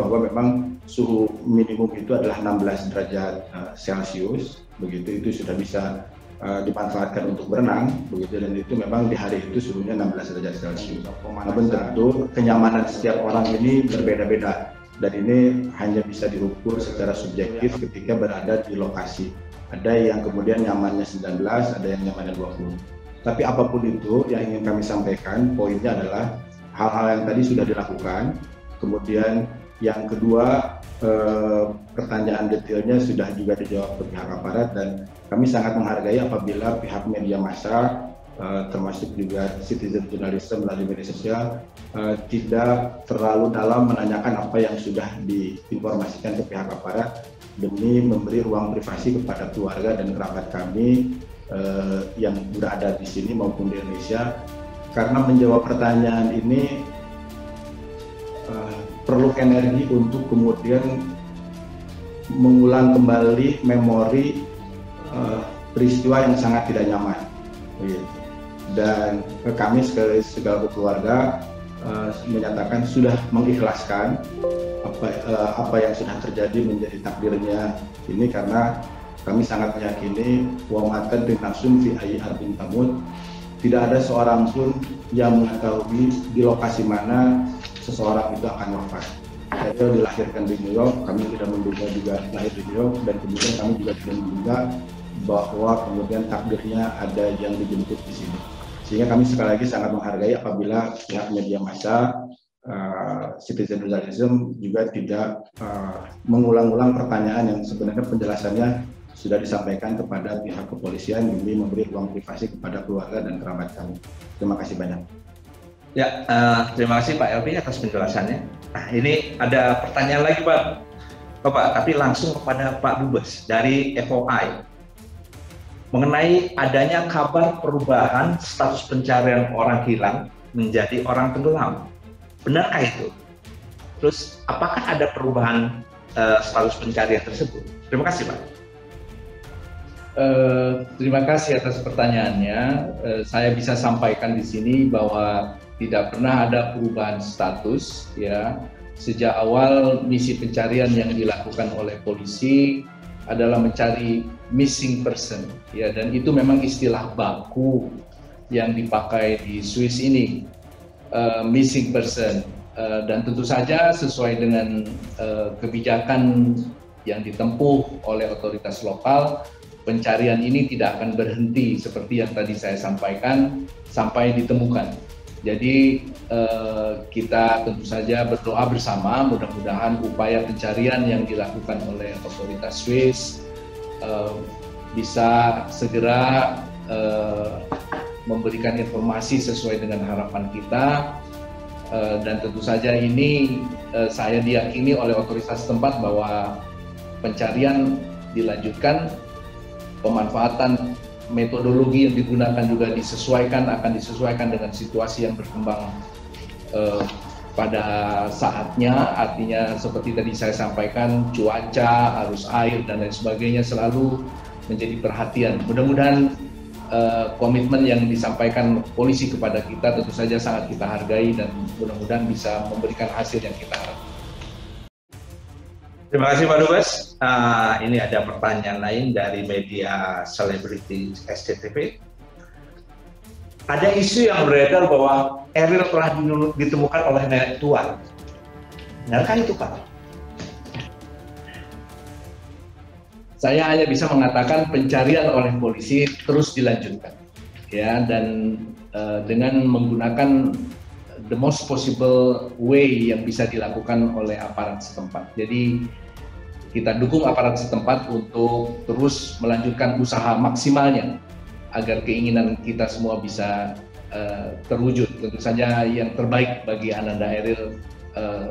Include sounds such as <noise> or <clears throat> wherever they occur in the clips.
bahwa memang suhu minimum itu adalah 16 derajat uh, Celcius, begitu itu sudah bisa uh, dimanfaatkan untuk berenang, begitu dan itu memang di hari itu suhunya 16 derajat Celcius. Namun tentu kenyamanan setiap orang ini berbeda-beda dan ini hanya bisa diukur secara subjektif ketika berada di lokasi. Ada yang kemudian nyamannya 19, ada yang nyamannya 20. Tapi apa pun itu yang ingin kami sampaikan, poinnya adalah hal-hal yang tadi sudah dilakukan, kemudian yang kedua eh, pertanyaan detailnya sudah juga dijawab oleh pihak aparat dan kami sangat menghargai apabila pihak media massa eh, termasuk juga citizen journalism melalui media sosial eh, tidak terlalu dalam menanyakan apa yang sudah diinformasikan ke pihak aparat demi memberi ruang privasi kepada keluarga dan kerabat kami yang berada di sini maupun di Indonesia. Karena menjawab pertanyaan ini perlu energi untuk kemudian mengulang kembali memori uh, peristiwa yang sangat tidak nyaman. Dan kami sekali segala keluarga uh, menyatakan sudah mengikhlaskan apa uh, apa yang sudah terjadi menjadi takdirnya. Ini karena kami sangat meyakini wa matan langsung fi ayyi arbin tamut. Tidak ada seorang pun yang mengetahui di lokasi mana seseorang itu akan wafat. Saya dilahirkan di New York, kami tidak menduga juga lahir di New York, dan kemudian kami juga tidak menduga bahwa kemudian takdirnya ada yang dijemput di sini. Sehingga kami sekali lagi sangat menghargai apabila pihak media massa, uh, citizen journalism juga tidak uh, mengulang-ulang pertanyaan yang sebenarnya penjelasannya sudah disampaikan kepada pihak kepolisian demi memberi ruang privasi kepada keluarga dan kerabat kami. Terima kasih banyak. Ya, uh, terima kasih Pak Elvi atas penjelasannya. Nah, ini ada pertanyaan lagi Pak. Bapak, tapi langsung kepada Pak Dubes dari FOI mengenai adanya kabar perubahan status pencarian orang hilang menjadi orang tenggelam. Benarkah itu? Terus, apakah ada perubahan uh, status pencarian tersebut? Terima kasih Pak. Uh, terima kasih atas pertanyaannya. Uh, saya bisa sampaikan di sini bahwa tidak pernah ada perubahan status ya. Sejak awal misi pencarian yang dilakukan oleh polisi adalah mencari missing person ya dan itu memang istilah baku yang dipakai di Swiss ini uh, missing person uh, dan tentu saja sesuai dengan uh, kebijakan yang ditempuh oleh otoritas lokal pencarian ini tidak akan berhenti seperti yang tadi saya sampaikan sampai ditemukan. Jadi eh, kita tentu saja berdoa bersama. Mudah-mudahan upaya pencarian yang dilakukan oleh otoritas Swiss eh, bisa segera eh, memberikan informasi sesuai dengan harapan kita. Eh, dan tentu saja ini eh, saya diyakini oleh otoritas tempat bahwa pencarian dilanjutkan. Pemanfaatan metodologi yang digunakan juga disesuaikan akan disesuaikan dengan situasi yang berkembang eh, pada saatnya. Artinya seperti tadi saya sampaikan cuaca arus air dan lain sebagainya selalu menjadi perhatian. Mudah-mudahan eh, komitmen yang disampaikan polisi kepada kita tentu saja sangat kita hargai dan mudah-mudahan bisa memberikan hasil yang kita harapkan Terima kasih Pak Dubes. Uh, ini ada pertanyaan lain dari media selebriti SCTV. Ada isu yang beredar bahwa Eril telah ditemukan oleh nenek tua. Benarkah itu Pak? Saya hanya bisa mengatakan pencarian oleh polisi terus dilanjutkan, ya dan uh, dengan menggunakan the most possible way yang bisa dilakukan oleh aparat setempat. Jadi kita dukung aparat setempat untuk terus melanjutkan usaha maksimalnya agar keinginan kita semua bisa uh, terwujud. Tentu saja yang terbaik bagi Ananda Eril uh,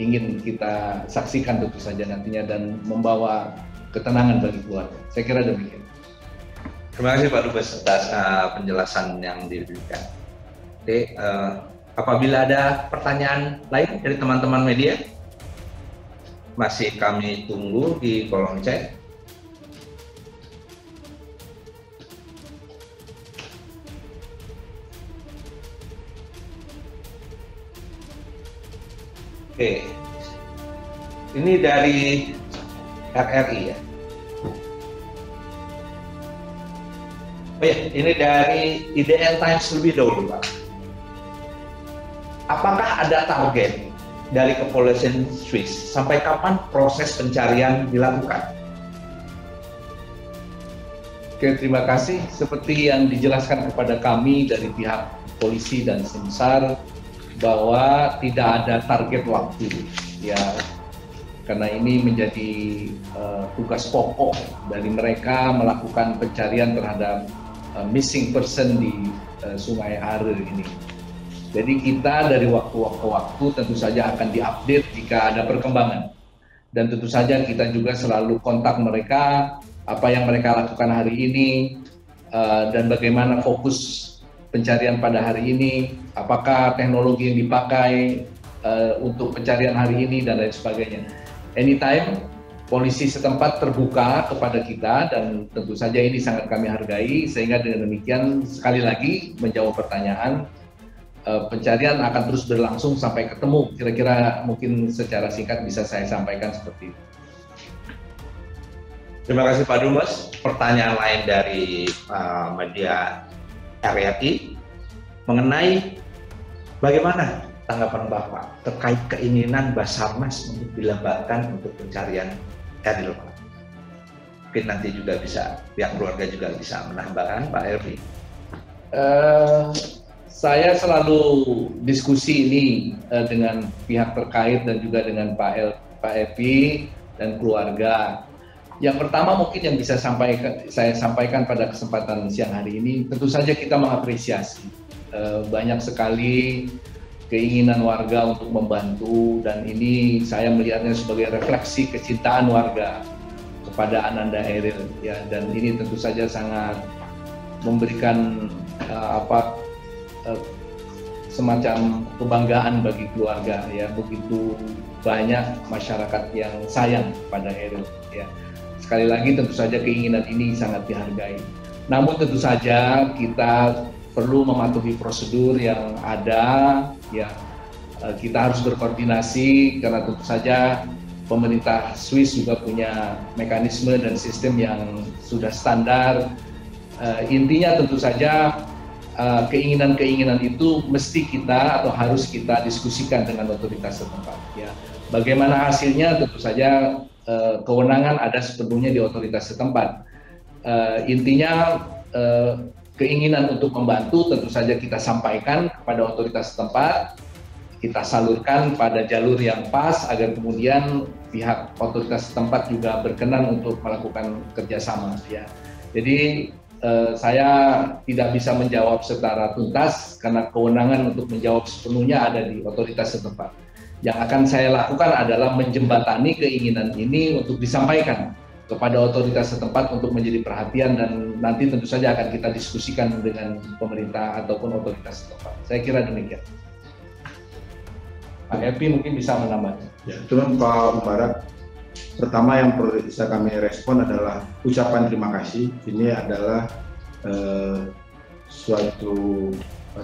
ingin kita saksikan tentu saja nantinya dan membawa ketenangan bagi keluarga. Saya kira demikian. Terima kasih Pak Dubes atas uh, penjelasan yang diberikan. Oke, uh, Apabila ada pertanyaan lain dari teman-teman media, masih kami tunggu di kolom chat. Oke, Ini dari RRI ya. Oh ya, ini dari IDN Times lebih dahulu Pak. Apakah ada target dari kepolisian Swiss sampai kapan proses pencarian dilakukan? Oke, terima kasih. Seperti yang dijelaskan kepada kami dari pihak polisi dan Simsar bahwa tidak ada target waktu, ya, karena ini menjadi uh, tugas pokok dari mereka melakukan pencarian terhadap uh, missing person di uh, Sungai Are ini. Jadi kita dari waktu ke waktu tentu saja akan diupdate jika ada perkembangan. Dan tentu saja kita juga selalu kontak mereka apa yang mereka lakukan hari ini uh, dan bagaimana fokus pencarian pada hari ini, apakah teknologi yang dipakai uh, untuk pencarian hari ini dan lain sebagainya. Anytime polisi setempat terbuka kepada kita dan tentu saja ini sangat kami hargai sehingga dengan demikian sekali lagi menjawab pertanyaan pencarian akan terus berlangsung sampai ketemu kira-kira mungkin secara singkat bisa saya sampaikan seperti itu. Terima kasih Pak Dumas. Pertanyaan lain dari uh, media RRI mengenai bagaimana tanggapan Bapak terkait keinginan Basarnas untuk dilembatkan untuk pencarian Eril Pak. Mungkin nanti juga bisa pihak keluarga juga bisa menambahkan Pak Erwi. Uh, saya selalu diskusi ini uh, dengan pihak terkait dan juga dengan Pak El, Pak Epi dan keluarga. Yang pertama mungkin yang bisa sampaikan, saya sampaikan pada kesempatan siang hari ini, tentu saja kita mengapresiasi uh, banyak sekali keinginan warga untuk membantu. Dan ini saya melihatnya sebagai refleksi kecintaan warga kepada Ananda Eril ya. Dan ini tentu saja sangat memberikan uh, apa semacam kebanggaan bagi keluarga ya begitu banyak masyarakat yang sayang pada Eril ya Sekali lagi tentu saja keinginan ini sangat dihargai. Namun tentu saja kita perlu mematuhi prosedur yang ada ya eh, kita harus berkoordinasi karena tentu saja pemerintah Swiss juga punya mekanisme dan sistem yang sudah standar. Uh, intinya tentu saja eh, keinginan-keinginan uh, itu mesti kita atau harus kita diskusikan dengan otoritas setempat. Ya, bagaimana hasilnya tentu saja Eh, kewenangan ada sepenuhnya di otoritas setempat. Uh, intinya uh, keinginan untuk membantu tentu saja kita sampaikan kepada otoritas setempat, kita salurkan pada jalur yang pas agar kemudian pihak otoritas setempat juga berkenan untuk melakukan kerjasama. Ya, jadi uh, saya tidak bisa menjawab secara tuntas karena kewenangan untuk menjawab sepenuhnya ada di otoritas setempat yang akan saya lakukan adalah menjembatani keinginan ini untuk disampaikan kepada otoritas setempat untuk menjadi perhatian dan nanti tentu saja akan kita diskusikan dengan pemerintah ataupun otoritas setempat. Saya kira demikian. Pak Epi mungkin bisa menambah. Ya, cuman Pak Mubarak, pertama yang perlu bisa kami respon adalah ucapan terima kasih. Ini adalah eh, suatu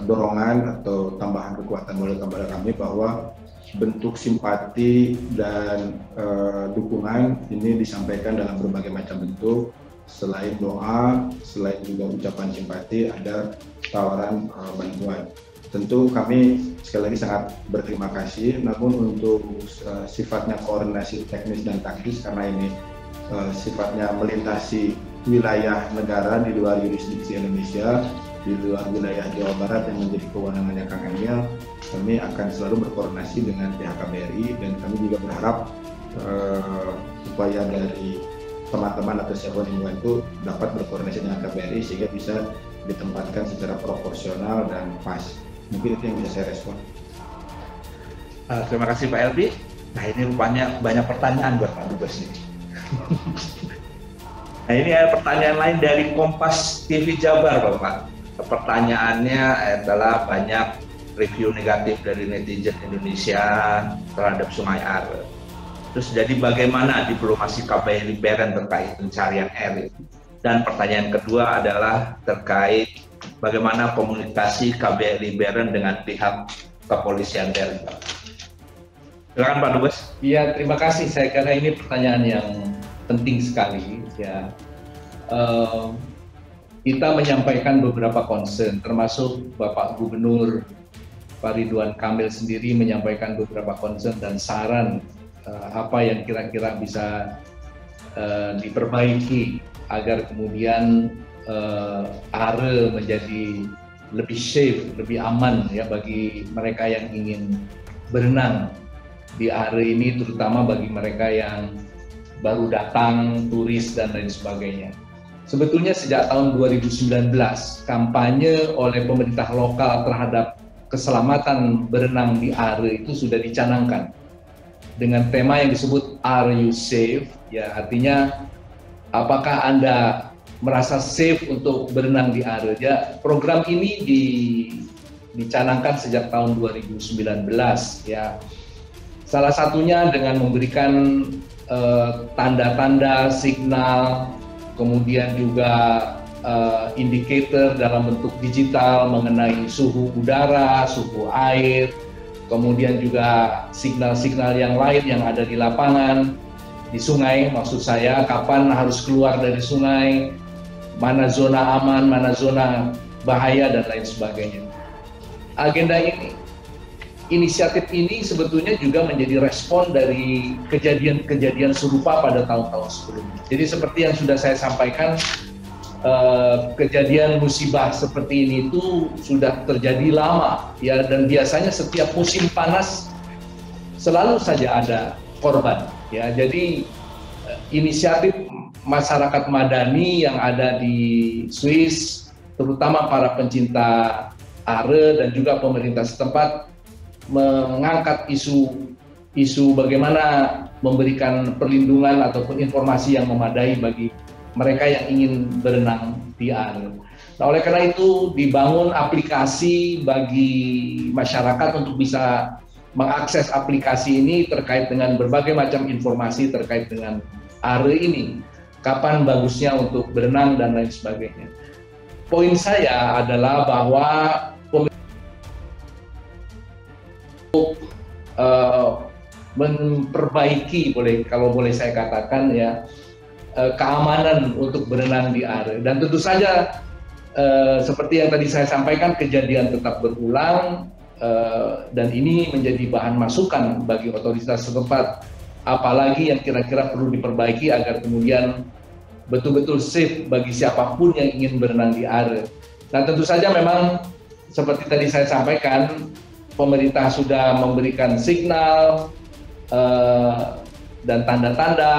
dorongan atau tambahan kekuatan oleh kepada kami bahwa bentuk simpati dan uh, dukungan ini disampaikan dalam berbagai macam bentuk selain doa, selain juga ucapan simpati, ada tawaran uh, bantuan. Tentu kami sekali lagi sangat berterima kasih, namun untuk uh, sifatnya koordinasi teknis dan taktis karena ini uh, sifatnya melintasi wilayah negara di luar yurisdiksi Indonesia, di luar wilayah Jawa Barat yang menjadi kewenangannya Kang Emil, kami akan selalu berkoordinasi dengan pihak KBRI dan kami juga berharap uh, supaya dari teman-teman atau siapa yang membantu dapat berkoordinasi dengan KBRI sehingga bisa ditempatkan secara proporsional dan pas. Mungkin itu yang bisa saya respon. Uh, terima kasih Pak Elbi. Nah ini rupanya banyak pertanyaan buat Pak Dubes ini. <laughs> nah ini ada pertanyaan lain dari Kompas TV Jabar Bapak pertanyaannya adalah banyak review negatif dari netizen Indonesia terhadap Sungai Are. Terus jadi bagaimana diplomasi KBRI Beren terkait pencarian elit? Dan pertanyaan kedua adalah terkait bagaimana komunikasi KBRI Beren dengan pihak kepolisian Beren. Silakan Pak Dubes. Iya, terima kasih. Saya kira ini pertanyaan yang penting sekali. Ya, uh, kita menyampaikan beberapa concern, termasuk Bapak Gubernur Pak Ridwan Kamil sendiri menyampaikan beberapa concern dan saran uh, apa yang kira-kira bisa uh, diperbaiki agar kemudian uh, ARE menjadi lebih safe, lebih aman ya bagi mereka yang ingin berenang di hari ini terutama bagi mereka yang baru datang, turis dan lain sebagainya. Sebetulnya sejak tahun 2019 kampanye oleh pemerintah lokal terhadap keselamatan berenang di Are itu sudah dicanangkan dengan tema yang disebut Are You Safe? Ya artinya apakah Anda merasa safe untuk berenang di Are? Ya program ini di dicanangkan sejak tahun 2019 ya Salah satunya dengan memberikan eh, tanda-tanda, uh, signal, kemudian juga uh, indikator dalam bentuk digital mengenai suhu udara, suhu air, kemudian juga signal-signal yang lain yang ada di lapangan, di sungai, maksud saya kapan harus keluar dari sungai, mana zona aman, mana zona bahaya, dan lain sebagainya. Agenda ini inisiatif ini sebetulnya juga menjadi respon dari kejadian-kejadian serupa pada tahun-tahun sebelumnya. Jadi seperti yang sudah saya sampaikan, eh, kejadian musibah seperti ini itu sudah terjadi lama ya dan biasanya setiap musim panas selalu saja ada korban ya. Jadi inisiatif masyarakat madani yang ada di Swiss terutama para pencinta are dan juga pemerintah setempat mengangkat isu isu bagaimana memberikan perlindungan ataupun informasi yang memadai bagi mereka yang ingin berenang di air. Nah, oleh karena itu dibangun aplikasi bagi masyarakat untuk bisa mengakses aplikasi ini terkait dengan berbagai macam informasi terkait dengan are ini. Kapan bagusnya untuk berenang dan lain sebagainya. Poin saya adalah bahwa uh, memperbaiki boleh kalau boleh saya katakan ya uh, keamanan untuk berenang di air dan tentu saja uh, seperti yang tadi saya sampaikan kejadian tetap berulang uh, dan ini menjadi bahan masukan bagi otoritas setempat apalagi yang kira-kira perlu diperbaiki agar kemudian betul-betul safe bagi siapa pun yang ingin berenang di air. Dan tentu saja memang seperti tadi saya sampaikan pemerintah sudah memberikan signal uh, dan tanda-tanda,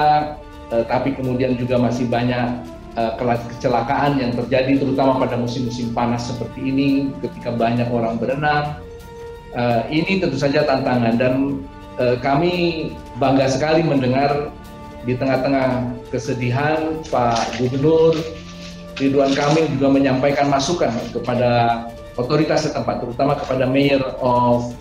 uh, tapi kemudian juga masih banyak uh, kecelakaan yang terjadi, terutama pada musim-musim panas seperti ini, ketika banyak orang berenang. Uh, ini tentu saja tantangan dan uh, kami bangga sekali mendengar di tengah-tengah kesedihan Pak Gubernur Ridwan Kamil juga menyampaikan masukan kepada otoritas setempat, terutama kepada Mayor of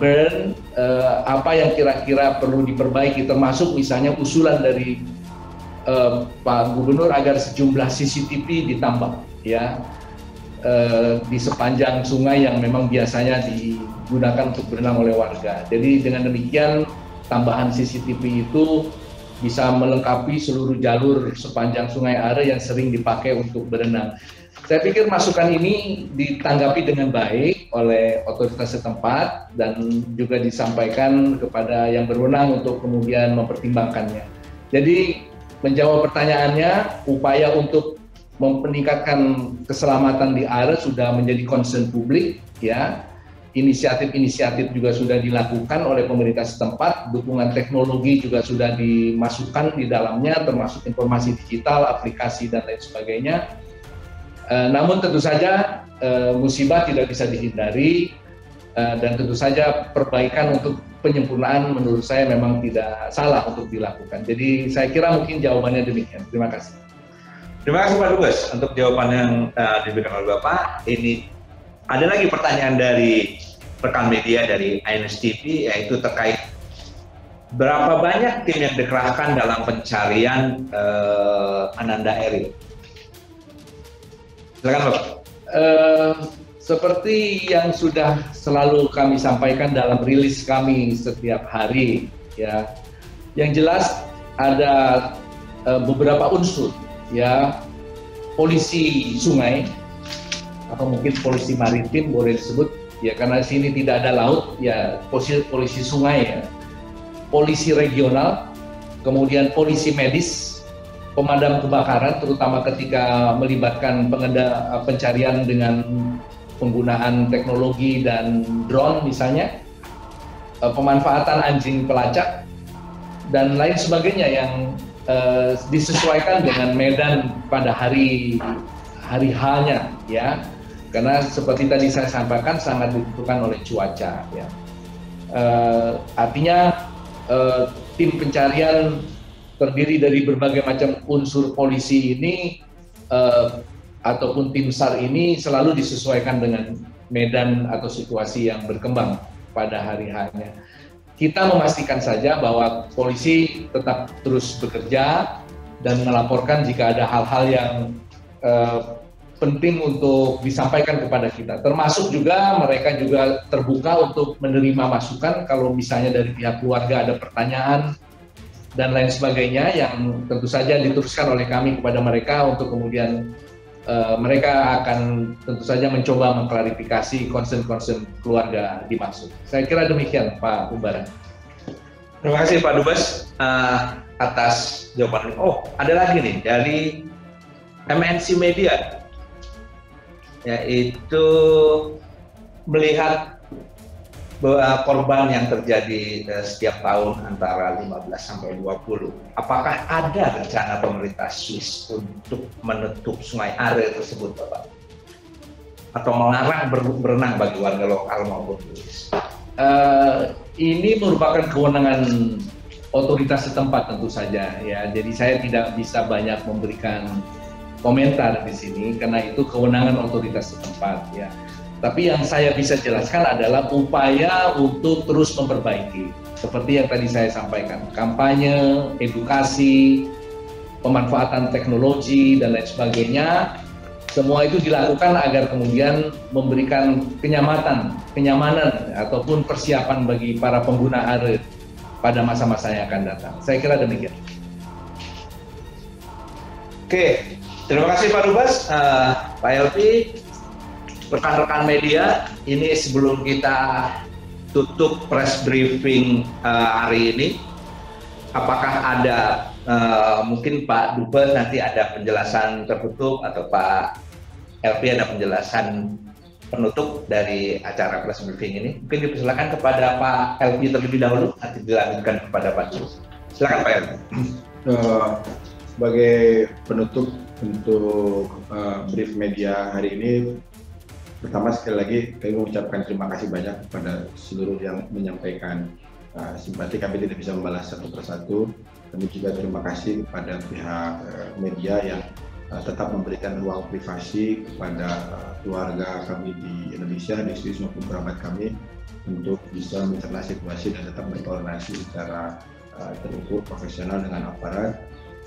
Bern, uh, apa yang kira-kira perlu diperbaiki, termasuk misalnya usulan dari Pak Gubernur agar sejumlah CCTV ditambah, ya uh, di sepanjang sungai yang memang biasanya digunakan untuk berenang oleh warga. Jadi dengan demikian tambahan CCTV itu bisa melengkapi seluruh jalur sepanjang Sungai Are yang sering dipakai untuk berenang. Saya pikir masukan ini ditanggapi dengan baik oleh otoritas setempat dan juga disampaikan kepada yang berwenang untuk kemudian mempertimbangkannya. Jadi menjawab pertanyaannya, upaya untuk meningkatkan keselamatan di air sudah menjadi concern publik ya. Inisiatif-inisiatif juga sudah dilakukan oleh pemerintah setempat, dukungan teknologi juga sudah dimasukkan di dalamnya termasuk informasi digital, aplikasi dan lain sebagainya Eh, namun tentu saja uh, musibah tidak bisa dihindari uh, dan tentu saja perbaikan untuk penyempurnaan menurut saya memang tidak salah untuk dilakukan. Jadi saya kira mungkin jawabannya demikian. Terima kasih. Terima kasih Pak Dubes untuk jawaban yang uh, diberikan oleh Bapak. Ini ada lagi pertanyaan dari rekan media dari INS TV yaitu terkait berapa banyak tim yang dikerahkan dalam pencarian uh, Ananda Eril Silakan Bapak. Uh, seperti yang sudah selalu kami sampaikan dalam rilis kami setiap hari, ya, yang jelas ada uh, beberapa unsur, ya, polisi sungai atau mungkin polisi maritim boleh disebut, ya karena sini tidak ada laut, ya polisi polisi sungai, ya, polisi regional, kemudian polisi medis, pemadam kebakaran, terutama ketika melibatkan pengenda, pencarian dengan penggunaan teknologi dan drone misalnya, uh, pemanfaatan anjing pelacak dan lain sebagainya yang uh, disesuaikan dengan medan pada hari hari hanya ya karena seperti tadi saya sampaikan sangat ditentukan oleh cuaca ya uh, artinya uh, tim pencarian terdiri dari berbagai macam unsur polisi ini uh, ataupun tim SAR ini selalu disesuaikan dengan medan atau situasi yang berkembang pada hari hanya. Kita memastikan saja bahwa polisi tetap terus bekerja dan melaporkan jika ada hal-hal yang uh, penting untuk disampaikan kepada kita. Termasuk juga mereka juga terbuka untuk menerima masukan kalau misalnya dari pihak keluarga ada pertanyaan dan lain sebagainya yang tentu saja diteruskan oleh kami kepada mereka untuk kemudian uh, mereka akan tentu saja mencoba mengklarifikasi concern-concern keluarga dimaksud. Saya kira demikian Pak Umbaran. Terima kasih Pak Dubes uh, atas jawaban. Oh, ada lagi nih dari MNC Media, yaitu melihat korban yang terjadi eh, setiap tahun antara 15 sampai 20. Apakah ada rencana pemerintah Swiss untuk menutup sungai Are tersebut, Bapak? Atau melarang berenang bagi warga lokal maupun turis? Uh, ini merupakan kewenangan otoritas setempat tentu saja ya. Jadi saya tidak bisa banyak memberikan komentar di sini karena itu kewenangan otoritas setempat ya. Tapi yang saya bisa jelaskan adalah upaya untuk terus memperbaiki. Seperti yang tadi saya sampaikan, kampanye, edukasi, pemanfaatan teknologi, dan lain sebagainya, semua itu dilakukan agar kemudian memberikan kenyamanan, kenyamanan ataupun persiapan bagi para pengguna air pada masa-masa yang akan datang. Saya kira demikian. Oke, terima kasih Pak Rubas, uh, Pak Elvi, rekan-rekan media, ini sebelum kita tutup press briefing uh, hari ini, apakah ada uh, mungkin Pak Dubes nanti ada penjelasan tertutup atau Pak LP ada penjelasan penutup dari acara press briefing ini? Mungkin dipersilakan kepada Pak LP terlebih dahulu, nanti dilanjutkan kepada Pak Dubes. Silakan Pak LP. Uh, <clears throat> sebagai penutup untuk uh, brief media hari ini Pertama sekali lagi kami mengucapkan terima kasih banyak kepada seluruh yang menyampaikan uh, simpati. Kami tidak bisa membalas satu persatu. Kami juga terima kasih kepada pihak uh, media yang uh, tetap memberikan ruang privasi kepada uh, keluarga kami di Indonesia, di Swiss maupun kerabat kami untuk bisa mencerna situasi dan tetap berkoordinasi secara uh, terukur, profesional dengan aparat.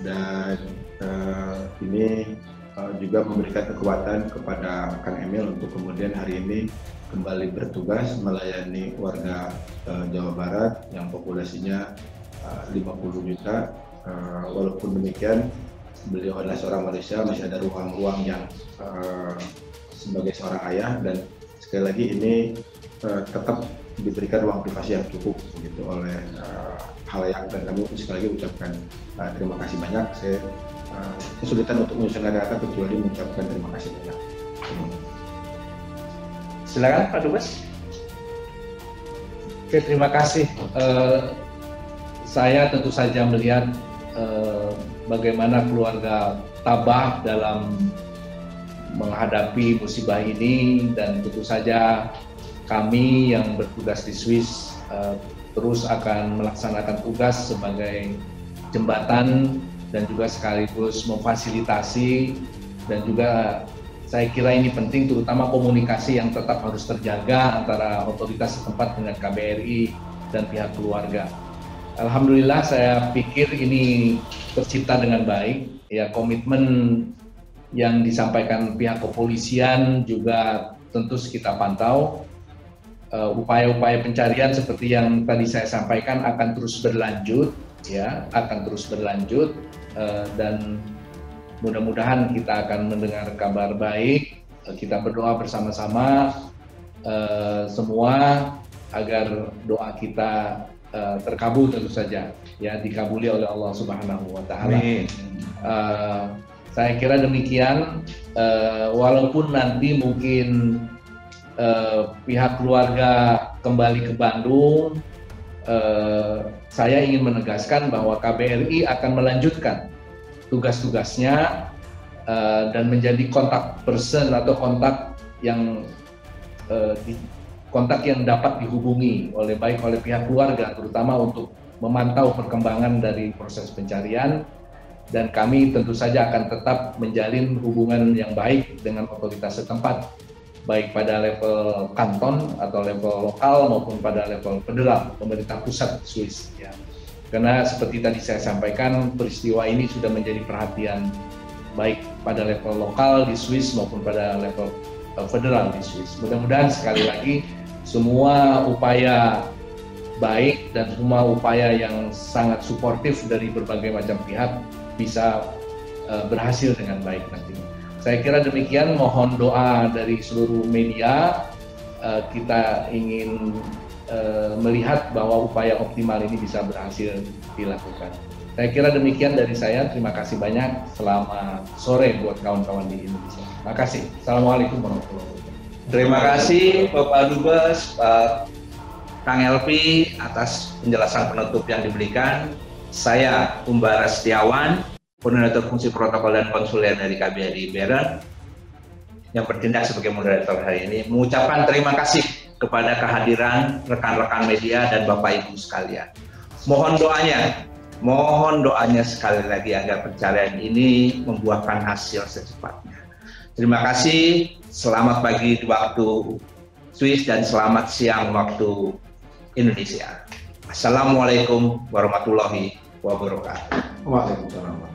Dan uh, ini uh, juga memberikan kekuatan kepada Kang Emil untuk kemudian hari ini kembali bertugas melayani warga uh, Jawa Barat yang populasinya uh, 50 juta. Uh, walaupun demikian, beliau adalah seorang Malaysia, masih ada ruang-ruang yang uh, sebagai seorang ayah dan sekali lagi ini uh, tetap diberikan ruang privasi yang cukup begitu oleh uh, halayak dan kami sekali lagi ucapkan uh, terima kasih banyak. Saya uh, kesulitan untuk menyusun kata kecuali mengucapkan terima kasih banyak. Hmm. Silakan Pak Dubes. Oke, terima kasih. Uh, saya tentu saja melihat uh, bagaimana keluarga tabah dalam menghadapi musibah ini dan tentu saja kami yang bertugas di Swiss uh, terus akan melaksanakan tugas sebagai jembatan dan juga sekaligus memfasilitasi dan juga saya kira ini penting terutama komunikasi yang tetap harus terjaga antara otoritas setempat dengan KBRI dan pihak keluarga. Alhamdulillah saya pikir ini tercipta dengan baik. Ya komitmen yang disampaikan pihak kepolisian juga tentu kita pantau. Upaya-upaya pencarian seperti yang tadi saya sampaikan akan terus berlanjut ya akan terus berlanjut dan mudah-mudahan kita akan mendengar kabar baik. Kita berdoa bersama-sama uh, semua agar doa kita uh, terkabul tentu saja ya dikabuli oleh Allah Subhanahu wa taala. Uh, saya kira demikian. Uh, walaupun nanti mungkin uh, pihak keluarga kembali ke Bandung uh, saya ingin menegaskan bahwa KBRI akan melanjutkan tugas-tugasnya uh, dan menjadi kontak person atau kontak yang uh, di, kontak yang dapat dihubungi oleh baik oleh pihak keluarga terutama untuk memantau perkembangan dari proses pencarian. Dan kami tentu saja akan tetap menjalin hubungan yang baik dengan otoritas setempat baik pada level kanton atau level lokal maupun pada level federal pemerintah pusat Swiss ya karena seperti tadi saya sampaikan peristiwa ini sudah menjadi perhatian baik pada level lokal di Swiss maupun pada level uh, federal di Swiss. Mudah-mudahan sekali lagi semua upaya baik dan semua upaya yang sangat suportif dari berbagai macam pihak bisa uh, berhasil dengan baik nanti. Saya kira demikian mohon doa dari seluruh media uh, kita ingin uh, melihat bahwa upaya optimal ini bisa berhasil dilakukan. Saya kira demikian dari saya. Terima kasih banyak. Selamat sore buat kawan-kawan di Indonesia. Terima kasih. Assalamualaikum warahmatullahi wabarakatuh. Terima kasih Bapak Dubes, Pak Kang Elvi atas penjelasan penutup yang diberikan. Saya Umbara Setiawan, koordinator fungsi protokol dan konsuler dari KBRI Beren, yang bertindak sebagai moderator hari ini, mengucapkan terima kasih kepada kehadiran rekan-rekan media dan Bapak Ibu sekalian. Mohon doanya Mohon doanya sekali lagi agar pencarian ini membuahkan hasil secepatnya. Terima kasih, selamat pagi waktu Swiss dan selamat siang waktu Indonesia. Assalamualaikum warahmatullahi wabarakatuh. Waalaikumsalam.